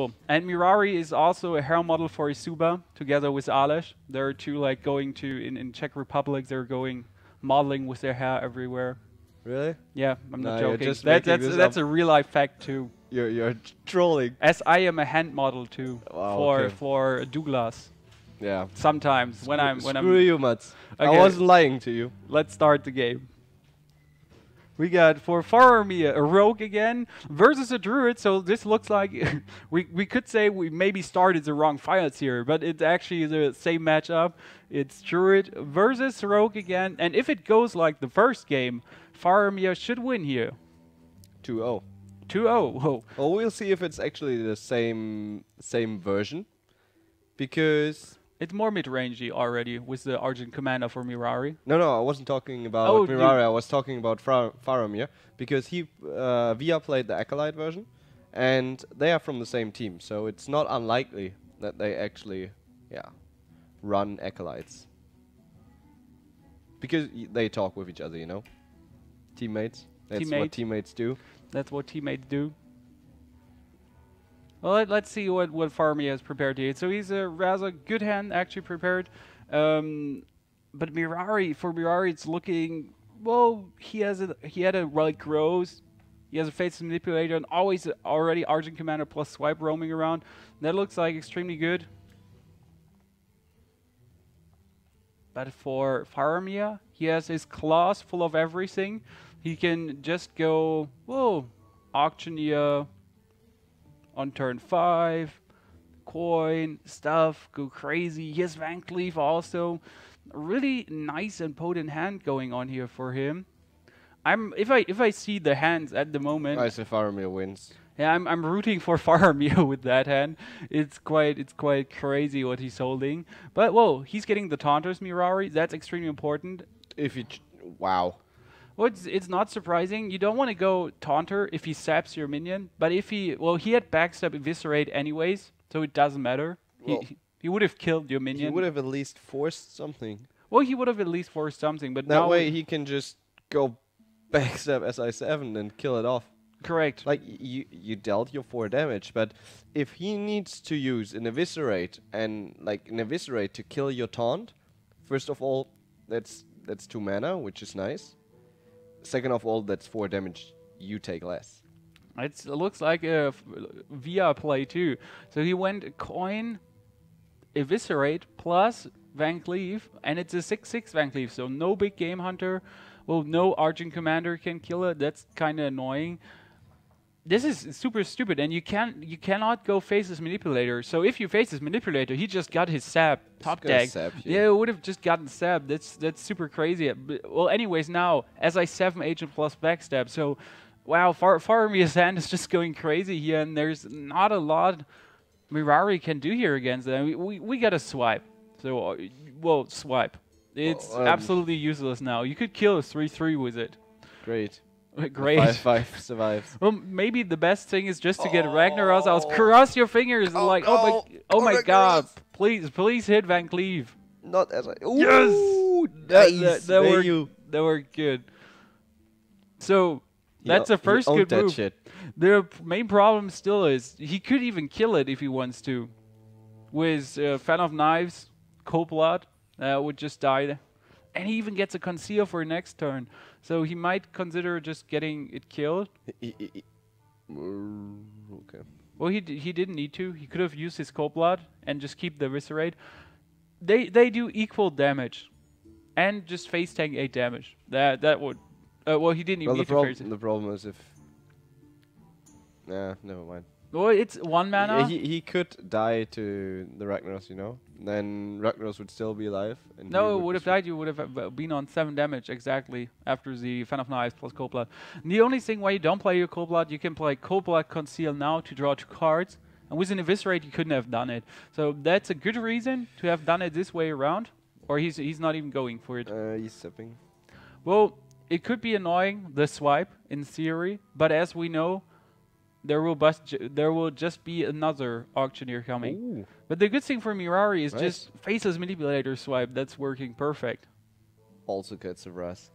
Cool. And Mirrari is also a hair model for eSuba, together with Aleš. They're two like going to in, in Czech Republic. They're going modeling with their hair everywhere. Really? Yeah, I'm not joking. That, that's this that's a real life fact too. You're you're trolling. As I am a hand model too Wow, for okay. for Douglas. Yeah. Sometimes when I'm when Screw I'm Screw you, Mats. I wasn't lying to you. let's start the game. We got for Faramir a rogue again versus a druid. So this looks like we we could say we maybe started the wrong files here, but it's actually the same matchup. It's druid versus rogue again, and if it goes like the first game, Faramir should win here. 2-0. 2-0. Whoa. Well, we'll see if it's actually the same same version, because It's more mid-rangey already with the Argent Commander for Mirrari. no, no, I wasn't talking about Oh, Mirrari. I was talking about Faramir because he uh, Via played the Acolyte version, and they are from the same team, so it's not unlikely that they actually, yeah, run Acolytes because y- they talk with each other, you know, teammates. That's Teammate. what teammates do. That's what teammates do. Well, let, let's see what what Faramir has prepared here. So he's a rather good hand actually prepared. Um, but Mirrari for Mirrari, it's looking well. He has a he had a relic rose. He has a face manipulator and always already Argent Commander plus swipe roaming around. That looks like extremely good. But for Faramir, he has his claws full of everything. He can just go, whoa, auctioneer on turn five, coin, stuff, go crazy. Has Van Cleef also. Really nice and potent hand going on here for him. I'm if I if I see the hands at the moment, I say Faramir wins. yeah, I'm I'm rooting for Faramir with that hand. It's quite it's quite crazy what he's holding. But whoa, he's getting the taunters Mirrari. That's extremely important. If you, wow, Well, it's, it's not surprising. You don't want to go taunter if he saps your minion, but if he well he had backstab eviscerate anyways, so it doesn't matter. Well- he he would have killed your minion. he would have at least forced something. well, he would have at least forced something, but That way he can just go backstab SI7 and kill it off. correct. Like you, you dealt your four damage, but if he needs to use an eviscerate and like an eviscerate to kill your taunt, first of all, that's that's two mana, which is nice. Second of all, that's four damage. You take less. It's, it looks like a via play too. So he went coin, eviscerate plus Van Cleef, and it's a six-six Van Cleef. So no big game hunter. Well, no Argent Commander can kill it. That's kind of annoying. This is super stupid, and you can you cannot go Faceless Manipulator. So if you Faceless Manipulator, he just got his sap top deck. sap. Yeah, it would have just gotten sap. That's that's super crazy. But- Well, anyways, now SI7 agent plus backstab, so wow, Far Faramir's hand is just going crazy here, and there's not a lot Mirrari can do here against them. We we, we got to swipe. So uh, well, swipe. It's Well, um, absolutely useless now. You could kill a three three with it. Great. Great. Five five survives. Well, maybe the best thing is just to get Ragnaros out. Cross your fingers and like, oh my, no. oh my Ragnaros. god! Please, please hit Van Cleef. Not as I. Yes! Ooh, That- nice. that, that There worked, you. that were good. So that's o- the he first owned good that move. shit. The main problem still is he could even kill it if he wants to. With uh, Fan of Knives, Cold Blood, uh, would just die. And he even gets a conceal for next turn. So he might consider just getting it killed. Mm, Okay. Well, he d- he didn't need to. He could have used his cold blood and just keep the eviscerate. They they do equal damage, and just face tank eight damage. That that would. Uh, well, he didn't even Well, the, need to face it. the problem is if. Nah, never mind. Well, it's one Yeah, mana. he, he could die to the Ragnaros, you know? Then Ragnaros would still be alive. No, it would would have died. You would have uh, been on seven damage exactly after the Fan of Knives plus Cold Blood. And the only thing why you don't play your Cold Blood, you can play Cold Blood Conceal now to draw two cards. And with an Eviscerate, you couldn't have done it. So that's a good reason to have done it this way around. Or he's he's not even going for it. Uh, he's sipping. Well, it could be annoying the swipe in theory, but as we know, there will bust j- there will just be another auctioneer coming. Ooh. But the good thing for Mirrari is Nice. just faceless manipulator swipe. That's working perfect. Also gets a Raz.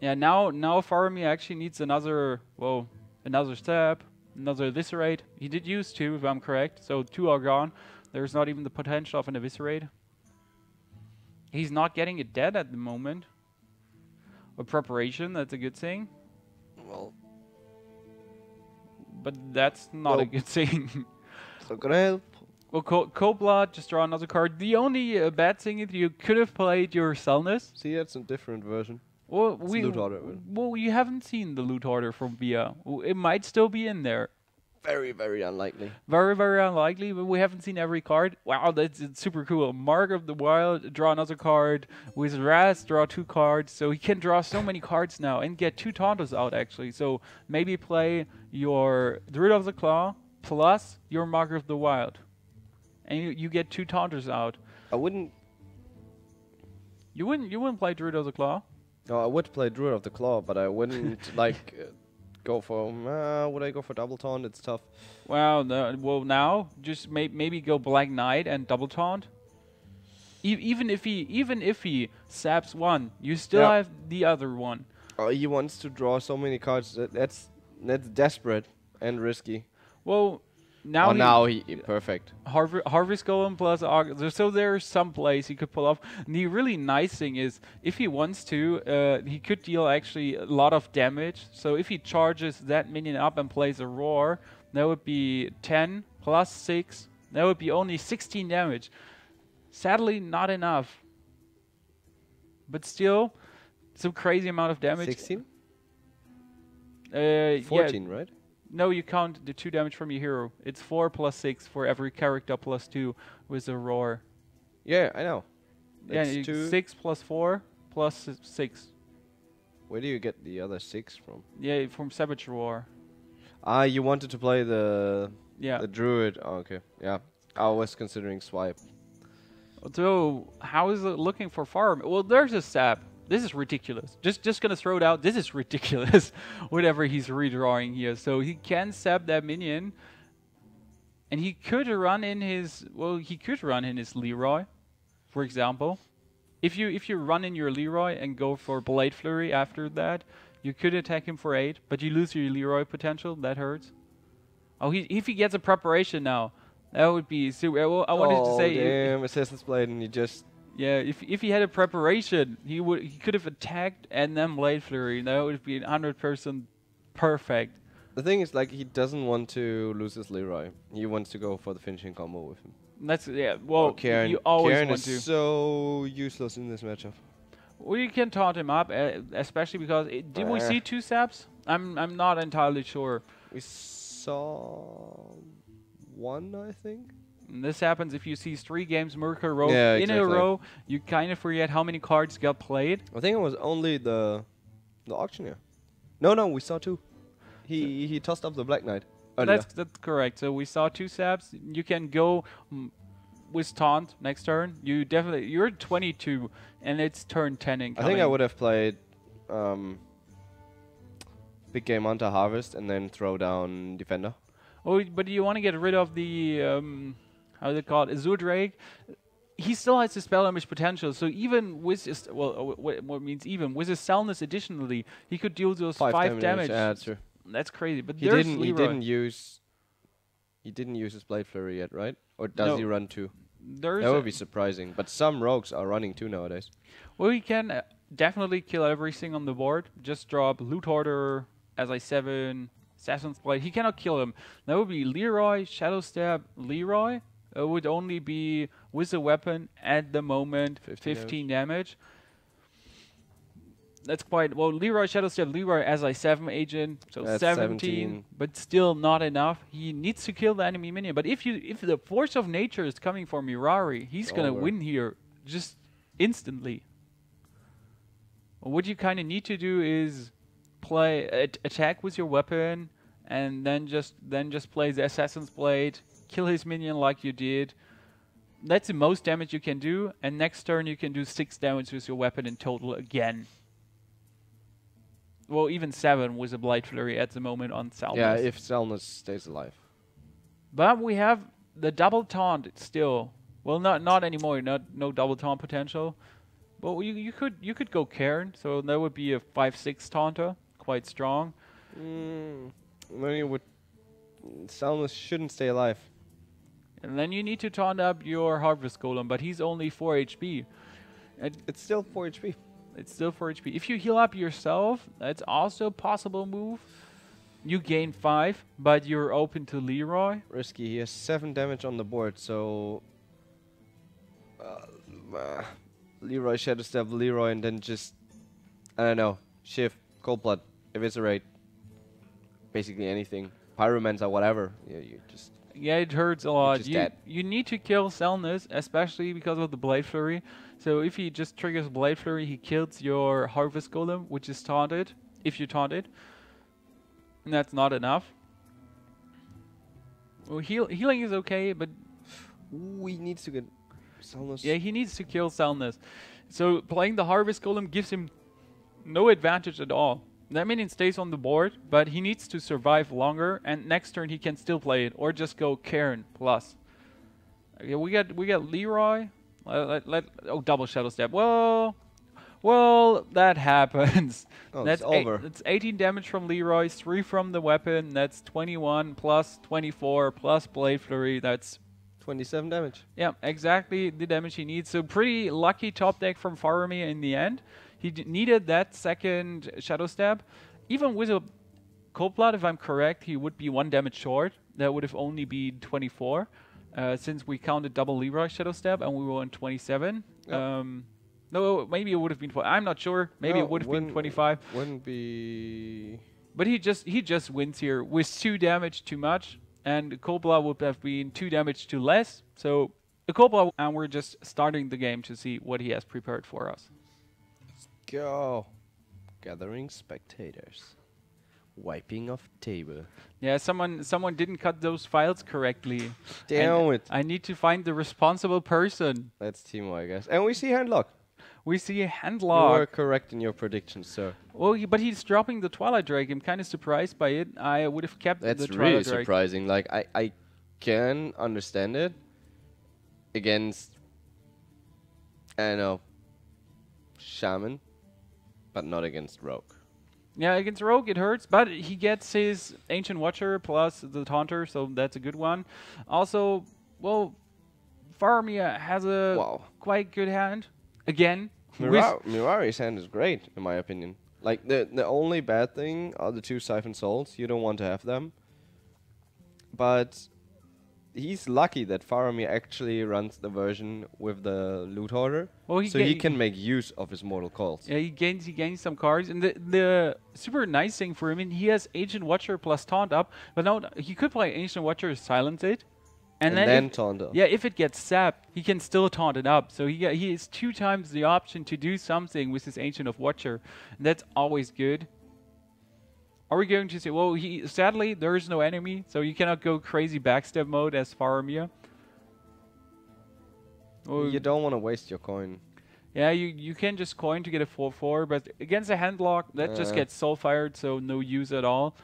Yeah, now now Faramir actually needs another well another step. another eviscerate. He did use two, if I'm correct. So two are gone. There's not even the potential of an eviscerate. He's not getting it dead at the moment. A preparation, that's a good thing. Well, But that's not a good thing. so gonna help. well, Co- Cold just draw another card. The only uh, bad thing is you could have played your Selness. See, that's a different version. Well, It's we, loot hoarder. well, you haven't seen the loot hoarder from Via. It might still be in there. Very, very unlikely. Very, very unlikely, but we haven't seen every card. Wow, that's it's super cool. Mark of the Wild, draw another card. With Raz, draw two cards. So he can draw so many cards now and get two Tauntas out, actually. So maybe play your Druid of the Claw plus your Mark of the Wild. And you, you get two Tauntas out. I wouldn't. You wouldn't you wouldn't play Druid of the Claw? No, I would play Druid of the Claw, but I wouldn't like uh, go for. Uh, would I go for double taunt? It's tough. Well, no, well now just may, maybe go Black Knight and double taunt. E- even if he even if he saps one, you still Yeah. have the other one. Oh, he wants to draw so many cards. That, that's that's desperate and risky. Well, now oh, he, now he, he- perfect. Harv- Harvest Golem plus Aug- there- so there's some plays he could pull off. And the really nice thing is, if he wants to, uh, he could deal actually a lot of damage. So if he charges that minion up and plays a roar, that would be 10 plus 6. That would be only 16 damage. Sadly, not enough. But still, some crazy amount of damage. Sixteen. Uh, yeah, Fourteen, right? No, you count the two damage from your hero. It's four plus six for every character plus two with a roar. Yeah, I know. yeah, That's two. six plus four six. Where do you get the other six from? Yeah, from Savage Roar. Ah, you wanted to play the Yeah. the druid. Oh, okay, yeah. I was considering swipe. So how is it looking for farm? Well, there's a sap. This is ridiculous. Just just gonna throw it out. This is ridiculous. Whatever he's redrawing here. So he can sap that minion, and he could run in his. Well, he could run in his Leeroy, for example. If you if you run in your Leeroy and go for Blade Flurry after that, you could attack him for eight, but you lose your Leeroy potential. That hurts. Oh, he if he gets a preparation now, that would be super. Well, I wanted oh, to say. damn, Assassin's Blade, and you just yeah, if if he had a preparation, he would he could have attacked and then blade flurry. That would be hundred percent perfect. The thing is, like, he doesn't want to lose his Leeroy. He wants to go for the finishing combo with him. That's yeah. Well, Oh, Karen, you always Karen want is to. so useless in this matchup. We can taunt him up, uh, especially because it, did we Eh. see two saps? I'm I'm not entirely sure. We saw one, I think. And this happens if you see three games Miracle Rogue Yeah, in a exactly. row. You kind of forget how many cards got played. I think it was only the the auctioneer. No, no, we saw two. He he tossed up the Black Knight. earlier. That's that's correct. So we saw two saps. You can go mm, with taunt next turn. You definitely you're 22 and it's turn 10 I think I would have played um, Big Game Hunter Harvest and then throw down Defender. Oh, but do you want to get rid of the um, how is it called Azure Drake? He still has his spell damage potential. So even with his well, uh, what, means even with his Selness additionally, he could deal those Five, five, damage. Yeah, true. That's crazy. But He didn't. He didn't use. He didn't use his Blade Flurry yet, right? Or does No. he run two? There's That would be surprising. But some rogues are running two nowadays. Well, he can uh, definitely kill everything on the board. Just drop Loot Hoarder, as I seven, Assassin's Blade. He cannot kill him. That would be Leeroy, Shadow Step, Leeroy. It would only be with a weapon at the moment, 15 15, damage. That's quite well. Leeroy Shadow Step, Leeroy as a seven agent, so 17, 17. but still not enough. He needs to kill the enemy minion. But if you if the force of nature is coming for Mirrari, he's gonna win here just instantly. What you kind of need to do is play at- attack with your weapon, and then just then just play the assassin's blade, kill his minion like you did. That's the most damage you can do, and next turn you can do six damage with your weapon in total again. Well, even seven with a Blade flurry at the moment on Salmas. Yeah, if Selnus stays alive. But we have the double taunt still. Well, not not anymore. Not no double taunt potential. But you you could you could go Cairne, so that would be a five six taunter, quite strong. Mm, then you would Salmus shouldn't stay alive. And then you need to taunt up your Harvest Golem, but he's only 4 HP. And It's still 4 HP. it's still 4 HP. If you heal up yourself, that's also a possible move. You gain 5, but you're open to Leeroy. Risky. He has 7 damage on the board, so. Uh, uh, Leeroy, Shadow Step, Leeroy, and then just. I don't know. Shiv, Cold Blood, Eviscerate. Basically anything. Pyromancer, whatever. Yeah, you just. Yeah, it hurts a lot. You, dead. you need to kill Selnus, especially because of the Blade Flurry. So if he just triggers Blade Flurry, he kills your Harvest Golem, which is taunted, if you taunt it. And that's not enough. Well, heal, healing is okay, but Ooh, he needs to get. Salmus. yeah, he needs to kill Selnus. So playing the Harvest Golem gives him no advantage at all. That minion stays on the board, but he needs to survive longer, and next turn he can still play it, or just go Cairne plus. Okay, we got we got Leeroy. Let, let, let- oh double shadow step. Well, well that happens. Oh, that's it's eight- over. that's 18 damage from Leeroy, three from the weapon. That's 21 plus 24 plus blade flurry. That's 27 damage. yeah, exactly the damage he needs. So pretty lucky top deck from Faramir in the end. He d- needed that second Shadow Step. Even with a Cold Blood, if I'm correct, he would be one damage short. That would have only been 24, uh, since we counted double Leeroy Shadow Stab and we were on 27. Yep. Um, no, maybe it would have been. I'm not sure. Maybe No, it would have been 25. Wouldn't be. But he just he just wins here with two damage too much, and Blood would have been two damage too less. So a Blood, and we're just starting the game to see what he has prepared for us. Go. Gathering spectators. Wiping off table. Yeah, someone someone didn't cut those files correctly. Damn And it. I need to find the responsible person. That's Timo, I guess. And we see Handlock. We see a You handlock. were correct in your predictions, sir. Well, he, but he's dropping the Twilight Drake. I'm kind of surprised by it. I would have kept That's the Twilight really Drake. surprising. Like, I, I can understand it against, I don't know, Shaman, but not against Rogue. Yeah, against Rogue it hurts, but he gets his Ancient Watcher plus the Taunter, so that's a good one. Also, well, Faramir has a Wow. quite good hand. Again, Mirrari's hand is great, in my opinion. Like, the, the only bad thing are the two Siphon Souls. You don't want to have them. But he's lucky that Faramir actually runs the version with the loot hoarder. Well, he so he can make use of his mortal calls. yeah, he gains he gains some cards, and the the super nice thing for him, and he has Ancient Watcher plus Taunt up, but now he could play Ancient Watcher, silence it, and, And, then, then, if- Tonda. Yeah, if it gets sapped, he can still taunt it up. So he he has two times the option to do something with his Ancient of Watcher. And that's always good. Are we going to say, well, he sadly there is no enemy, so you cannot go crazy backstab mode as Faramir. Well, You don't want to waste your coin. yeah, you, you can just coin to get a 4-4, but against a handlock, that just Uh. gets soul fired, so no use at all.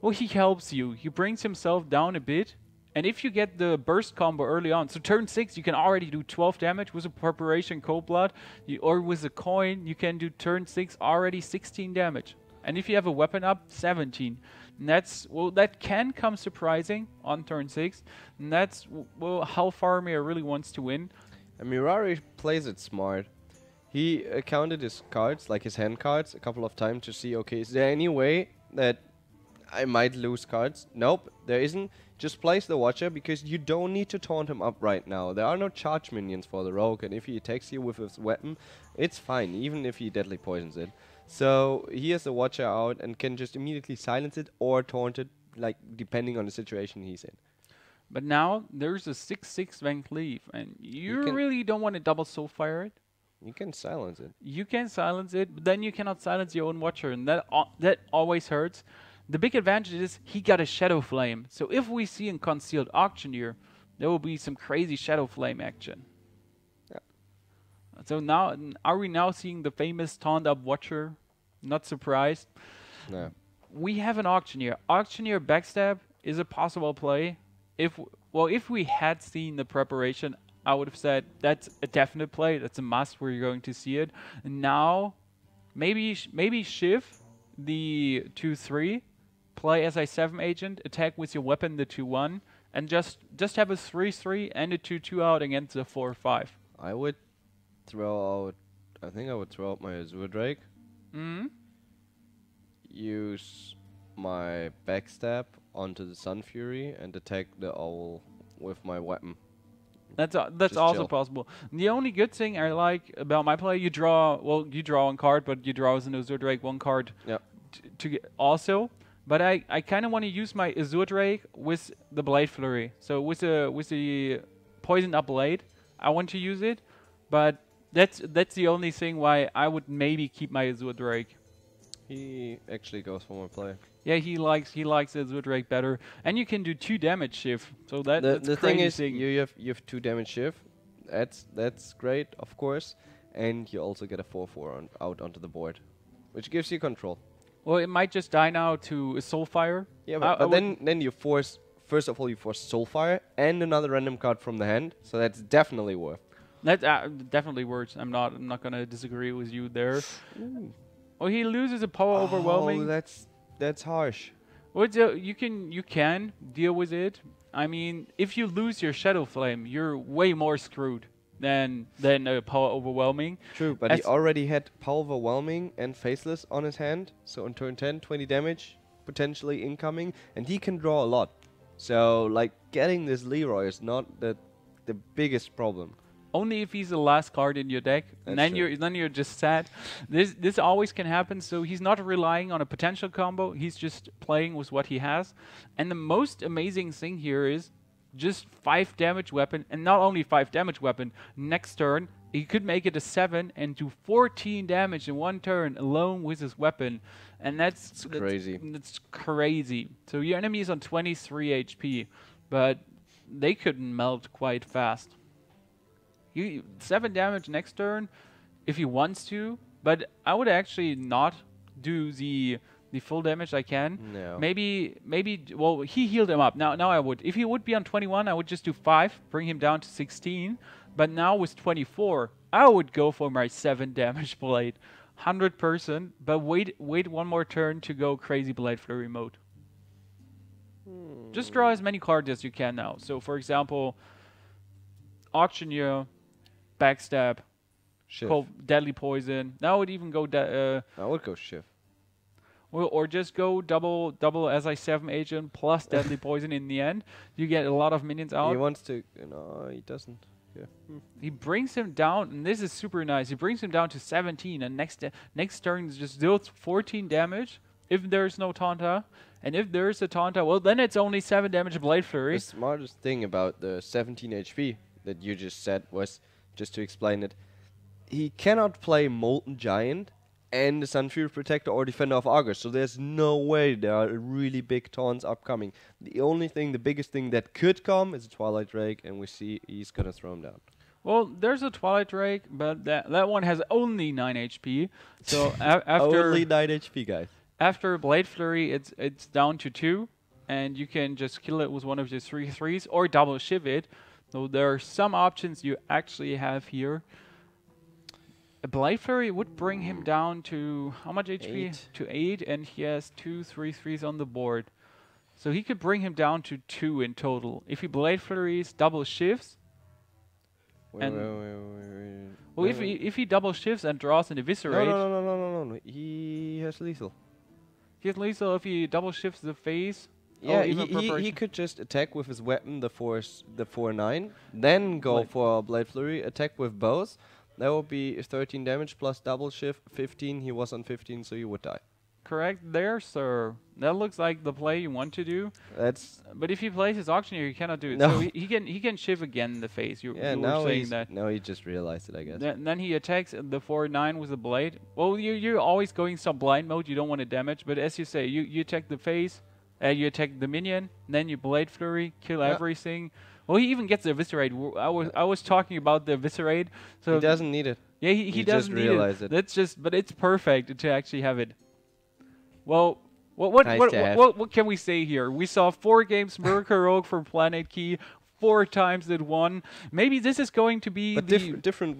Well, he helps you. He brings himself down a bit. And if you get the burst combo early on, so turn 6, you can already do 12 damage with a preparation cold blood, you, or with a coin, you can do turn 6 already 16 damage. And if you have a weapon up, 17. And that's, well, that can come surprising on turn 6. And that's, well, how Faramir really wants to win. And Mirrari plays it smart. He uh, counted his cards, like his hand cards, a couple of times to see, okay, is there any way that I might lose cards? Nope, there isn't. Just place the Watcher because you don't need to taunt him up right now. There are no charge minions for the Rogue, and if he attacks you with his weapon, it's fine, even if he deadly poisons it. So he has a Watcher out and can just immediately silence it or taunt it, like depending on the situation he's in. But now there's a 6-6 Van Cleef, and you, can- really don't want to double soul fire it. You can silence it. You can silence it, but then you cannot silence your own watcher, and that that always hurts. The big advantage is he got a shadow flame, so if we see a concealed auctioneer, there will be some crazy shadow flame action. So now, are we now seeing the famous taunt up watcher? Not surprised. No. we have an auctioneer. Auctioneer backstab is a possible play. If w- well, if we had seen the preparation, I would have said that's a definite play. That's a must. Where you're going to see it. And now, maybe sh- maybe Shiv, the two three, play as a seven agent, attack with your weapon the two one, and just just have a three three and a two two out against the four five. I would throw out. I think I would throw out my Azure Drake. Mm. Use my backstab onto the Sun Fury and attack the owl with my weapon. That's uh, that's Just also chill. possible. The only good thing I like about my play, you draw well, you draw one card, but you draw as an Azure Drake one card Yep. t- to get also. But I, I kind of want to use my Azure Drake with the Blade Flurry. So with the with the poisoned up blade, I want to use it. But that's that's the only thing why I would maybe keep my Azure Drake. He actually goes for my play. Yeah, he likes he likes Azure Drake better, and you can do two damage shiv. So that the that's the thing is, thing. you have you have two damage shiv. That's that's great, of course, and you also get a four four on, out onto the board, which gives you control. well, it might just die now to a Soulfire. Yeah, but, I but then then you force first of all you force Soulfire and another random card from the hand, so that's definitely worth. That uh, definitely works. I'm not. I'm not gonna disagree with you there. Well, he loses a power Oh, overwhelming. that's that's harsh. Well, uh, you can you can deal with it. I mean, if you lose your Shadow Flame, you're way more screwed than than a power overwhelming. True, but he already had power overwhelming and faceless on his hand, so on turn 10, 20 damage potentially incoming, and he can draw a lot. So like getting this Leeroy is not the the biggest problem. Only if he's the last card in your deck, and That's then true. you're then you're just sad. This this always can happen. So he's not relying on a potential combo. He's just playing with what he has. And the most amazing thing here is just five damage weapon, and not only five damage weapon. Next turn, he could make it a seven and do 14 damage in one turn alone with his weapon, and that's, It's that's crazy. That's crazy. So your enemy is on 23 HP, but they could melt quite fast. You seven damage next turn, if he wants to. But I would actually not do the the full damage I can. No. Maybe maybe well he healed him up. Now now I would. If he would be on 21, I would just do five, bring him down to 16. But now with 24, I would go for my seven damage blade, hundred percent. But wait wait one more turn to go crazy blade flurry mode. Just draw as many cards as you can now. So for example, auctioneer, backstab, Shiv. Cold, deadly poison. Now I would even go de- uh, I would go shiv. or, or just go double double SI7 agent plus deadly poison in the end. You get a lot of minions out. He wants to. No, he doesn't. Yeah. Hmm. He brings him down, and this is super nice. He brings him down to 17, and next next turn just deals 14 damage if there's no Tauntauta. And if there's a Tauntauta, well, then it's only 7 damage Blade Flurry. The smartest thing about the 17 HP that you just said was, just to explain it, he cannot play Molten Giant and the Sun Fury Protector or Defender of Argus, so there's no way there are really big taunts upcoming. The only thing, the biggest thing that could come is a Twilight Drake, and we see he's gonna throw him down. Well, there's a Twilight Drake, but that that one has only 9 HP. So a- after Only 9 HP, guys. after Blade Flurry, it's it's down to 2, and you can just kill it with one of your three threes or double shiv it. So there are some options you actually have here. A Blade Flurry would bring him down to how much HP? Eight. To 8, and he has two three threes on the board. So he could bring him down to 2 in total. If he Blade Flurries, double shivs, Wait, And- wait, wait, wait, wait. well, if he, if he double shivs and draws an no, Eviscerate, no, no, no, no, no, no, he has lethal. he has lethal if he double shivs the face. Or Yeah, he, he, he could just attack with his weapon, the force, the four nine, then go Like- for a blade flurry, attack with both. That would be 13 damage plus double shiv, 15. He was on 15, so you would die. Correct there, sir. That looks like the play you want to do. That's But if he plays his auctioneer, he cannot do it. No. So he, he can he can shiv again in the face. You, yeah. you were Now saying he's that. now he just realized it, I guess. Then, then he attacks the four nine with a blade. Well, you you're always going some blind mode. You don't want to damage, but as you say, you you attack the face, uh, you attack the minion, then you blade flurry, kill Yeah. everything. Well, he even gets the eviscerate. I was I was talking about the eviscerate. So he doesn't need it. Yeah, he, he, He doesn't need it. it. That's just, but it's perfect to actually have it. Well, what what Nice what, what, what what can we say here? We saw four games Miracle Rogue from Planet Key, four times that won. Maybe this is going to be But the diff- different